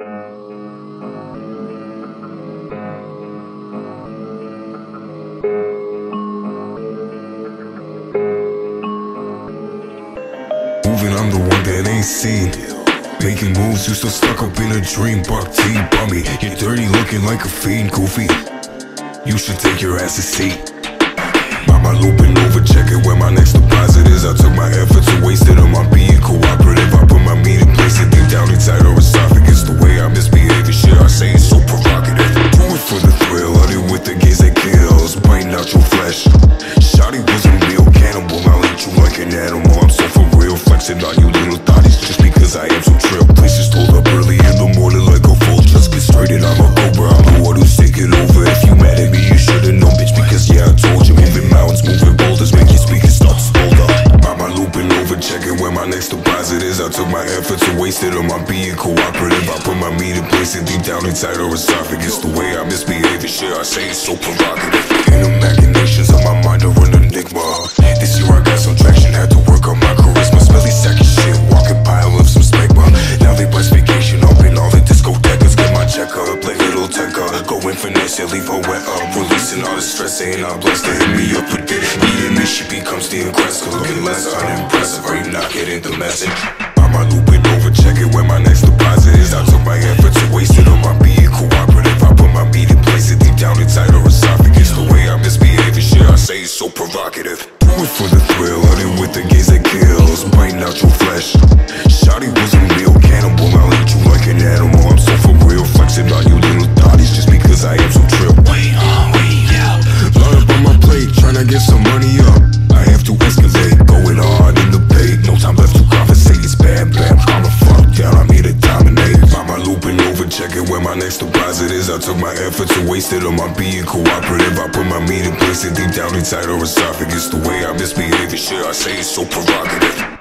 Moving, I'm the one that ain't seen. Making moves, you still stuck up in a dream. Buck T, bummy. You're dirty looking like a fiend, goofy. You should take your ass a seat. Mama looping over, checking where my next flexing on you little thotties just because I am so trill. Places told up early in the morning like a full just get and I'm a cobra. I'm the one who's taking over. If you mad at me, you should've known, bitch, because yeah, I told you. Moving mountains, moving boulders, make your speakers start to hold up. Mama looping over, checking where my next deposit is. I took my efforts and wasted them on being cooperative. I put my meat in place and deep down inside our esophagus. The way I misbehave and shit I say is so provocative. Tenka. Go in finesse, and leave her wet up. Releasing all the stress, saying I'm blessed to hit me up with it. Eating me, she becomes the aggressor. Looking less unimpressive, are you not getting the message? I'm looping over, checking where my next deposit is. I took my efforts and wasted them on my being cooperative. I put my meat in place and deep down inside her esophagus. The way I misbehave and shit I say is so provocative. Do it for the get some money up. I have to escalate, going hard in the bait. No time left to conversate, it's bam, bam. I'm a fuck down, I'm here to dominate. Mama looping over, checking where my next deposit is. I took my efforts and wasted them on my being cooperative. I put my meat in place and deep down inside our esophagus. The way I misbehave and shit I say is so provocative.